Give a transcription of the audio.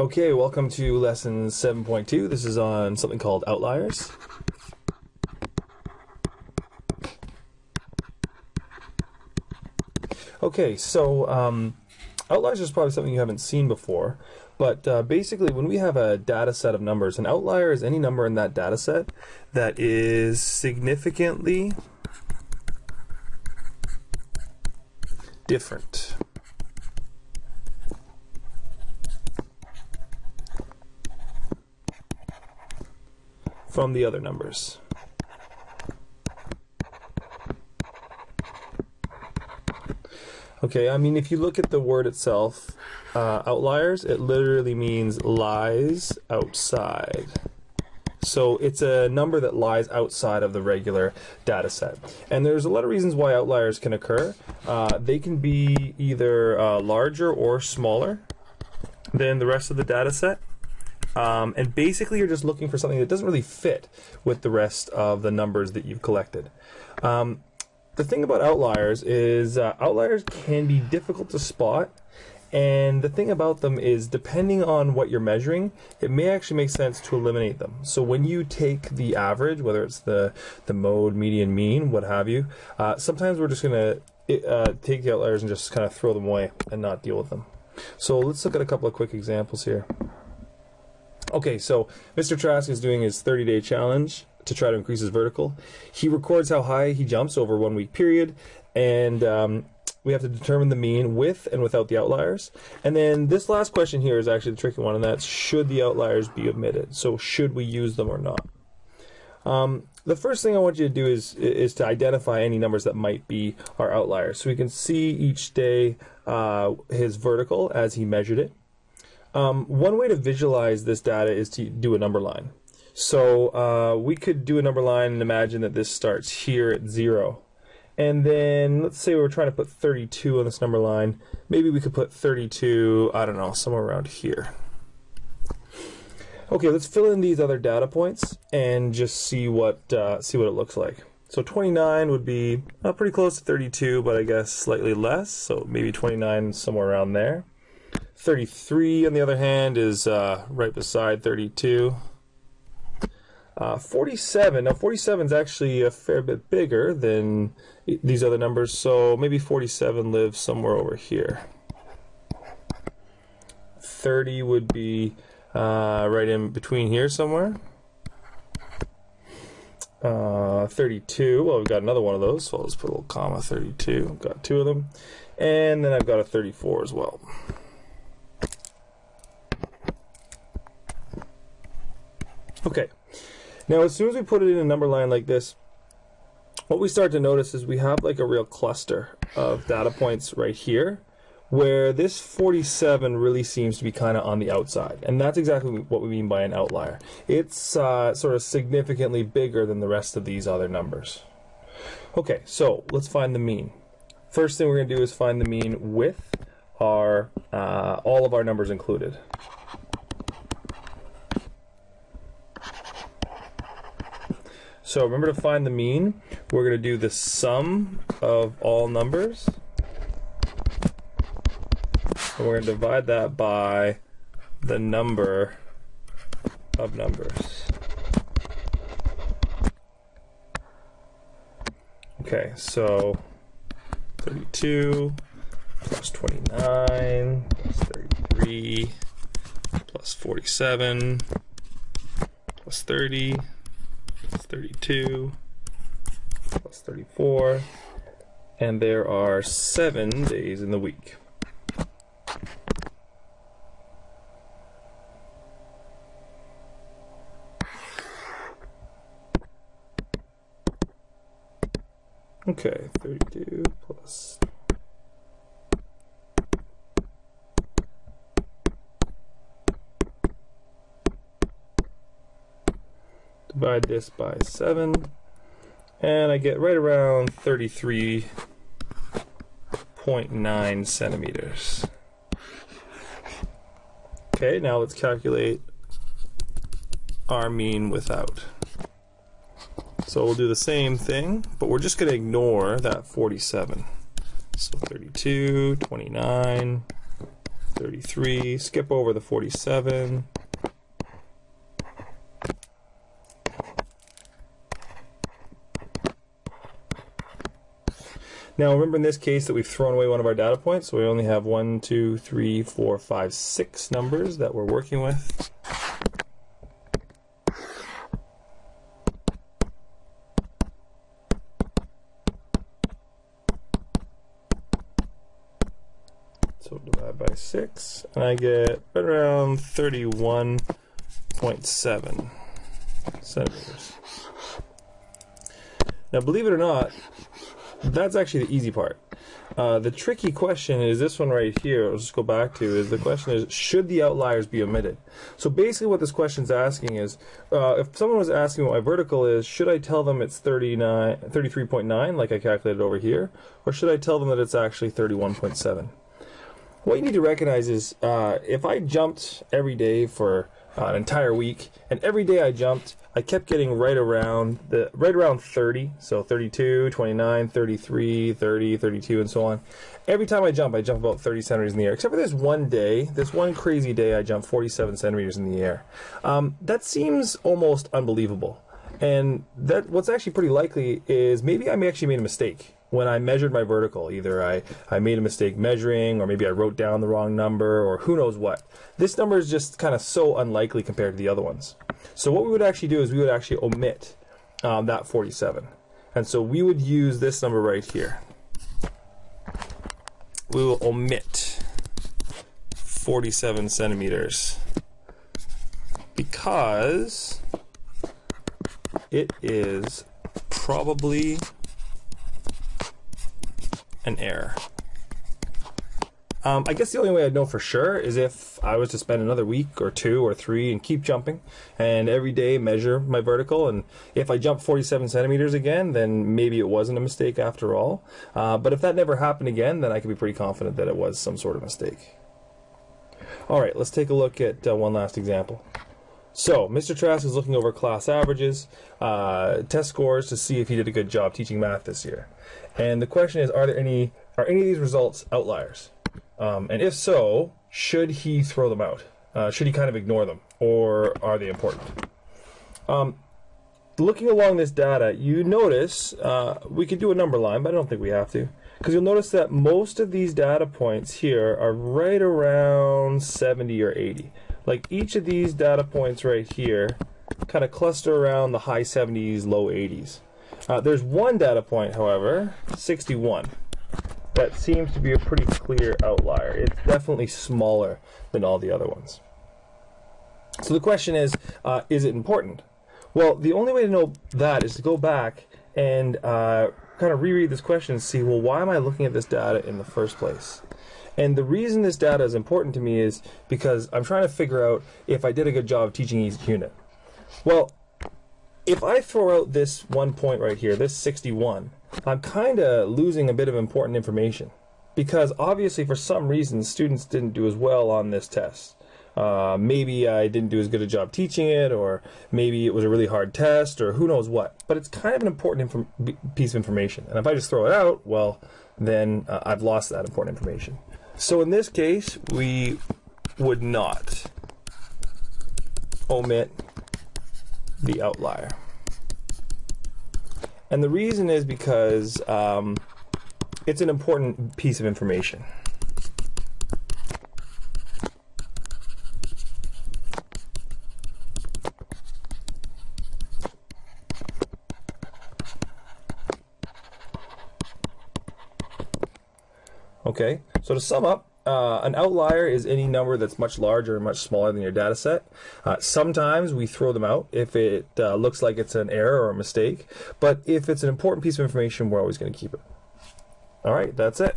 Okay, welcome to lesson 7.2. This is on something called outliers. Okay, so um, outliers is probably something you haven't seen before, but uh, basically, when we have a data set of numbers, an outlier is any number in that data set that is significantly different. From the other numbers. Okay, I mean, if you look at the word itself, uh, outliers, it literally means lies outside. So it's a number that lies outside of the regular data set. And there's a lot of reasons why outliers can occur. Uh, they can be either uh, larger or smaller than the rest of the data set. Um, and basically, you're just looking for something that doesn't really fit with the rest of the numbers that you've collected. Um, the thing about outliers is uh, outliers can be difficult to spot. And the thing about them is, depending on what you're measuring, it may actually make sense to eliminate them. So when you take the average, whether it's the the mode, median, mean, what have you, uh, sometimes we're just going to uh, take the outliers and just kind of throw them away and not deal with them. So let's look at a couple of quick examples here. Okay, so Mr. Trask is doing his 30 day challenge to try to increase his vertical. He records how high he jumps over one week period, and um, we have to determine the mean with and without the outliers. And then this last question here is actually the tricky one, and that's should the outliers be omitted? So should we use them or not? Um, the first thing I want you to do is is to identify any numbers that might be our outliers. So we can see each day uh, his vertical as he measured it. Um, one way to visualize this data is to do a number line. So uh, we could do a number line and imagine that this starts here at 0. And then let's say we're trying to put 32 on this number line. Maybe we could put 32, I don't know, somewhere around here. Okay, let's fill in these other data points and just see what uh, see what it looks like. So 29 would be uh, pretty close to 32, but I guess slightly less. So maybe 29 somewhere around there. 33, on the other hand, is uh, right beside 32. Uh, 47, now 47 is actually a fair bit bigger than these other numbers, so maybe 47 lives somewhere over here. 30 would be uh, right in between here somewhere. Uh, 32, well, we've got another one of those, so let's put a little comma 32. I've Got two of them. And then I've got a 34 as well. Okay. Now, as soon as we put it in a number line like this, what we start to notice is we have like a real cluster of data points right here where this 47 really seems to be kind of on the outside. And that's exactly what we mean by an outlier. It's uh, sort of significantly bigger than the rest of these other numbers. Okay, so let's find the mean. First thing we're going to do is find the mean with our uh, all of our numbers included. So remember to find the mean. We're going to do the sum of all numbers. And we're going to divide that by the number of numbers. Okay, so 32 plus 29 plus 33 plus 47 plus 30 plus 32 plus 34 and there are seven days in the week. Okay, 32 plus divide this by 7, and I get right around 33.9 centimeters. Okay, now let's calculate our mean without. So we'll do the same thing, but we're just going to ignore that 47. So 32, 29, 33, skip over the 47. Now remember in this case that we've thrown away one of our data points, so we only have one, two, three, four, five, six numbers that we're working with. So divide by 6, and I get right around 31.7 centimeters. Now, believe it or not, that's actually the easy part. Uh, the tricky question is this one right here. Let's just go back to is the question is should the outliers be omitted? So basically, what this question is asking is uh, if someone was asking what my vertical is, should I tell them it's 39, 33.9 like I calculated over here, or should I tell them that it's actually 31.7? What you need to recognize is uh, if I jumped every day for uh, an entire week, and every day I jumped, I kept getting right around the right around 30, so 32, 29, 33, 30, 32, and so on. Every time I jump, I jump about 30 centimeters in the air, except for this one day, this one crazy day, I jumped 47 centimeters in the air. Um, that seems almost unbelievable. And that what's actually pretty likely is maybe I actually made a mistake when I measured my vertical. Either I, I made a mistake measuring, or maybe I wrote down the wrong number, or who knows what. This number is just kind of so unlikely compared to the other ones. So what we would actually do is we would actually omit um, that 47. And so we would use this number right here. We will omit 47 centimeters because it is probably an error. Um, I guess the only way I'd know for sure is if I was to spend another week or two or three and keep jumping and every day measure my vertical. And if I jump 47 centimeters again, then maybe it wasn't a mistake after all. Uh, but if that never happened again, then I could be pretty confident that it was some sort of mistake. All right, let's take a look at uh, one last example. So, Mr. Trask is looking over class averages, uh, test scores to see if he did a good job teaching math this year. And the question is, are there any are any of these results outliers? Um, and if so, should he throw them out? Uh, should he kind of ignore them, or are they important? Um, looking along this data, you notice uh, we could do a number line, but I don't think we have to, because you'll notice that most of these data points here are right around 70 or 80. Like each of these data points right here kind of cluster around the high 70s, low 80s. Uh, there's one data point, however, 61, that seems to be a pretty clear outlier. It's definitely smaller than all the other ones. So the question is, uh, is it important? Well, the only way to know that is to go back and uh, kind of reread this question and see, well, why am I looking at this data in the first place? And the reason this data is important to me is because I'm trying to figure out if I did a good job teaching each unit. Well, if I throw out this one point right here, this 61, I'm kind of losing a bit of important information because obviously for some reason students didn't do as well on this test. Uh, maybe I didn't do as good a job teaching it, or maybe it was a really hard test, or who knows what. But it's kind of an important piece of information. And if I just throw it out, well, then uh, I've lost that important information. So in this case, we would not omit the outlier. And the reason is because um, it's an important piece of information. Okay, so to sum up, uh, an outlier is any number that's much larger or much smaller than your data set. Uh, sometimes we throw them out if it uh, looks like it's an error or a mistake, but if it's an important piece of information, we're always going to keep it. All right, that's it.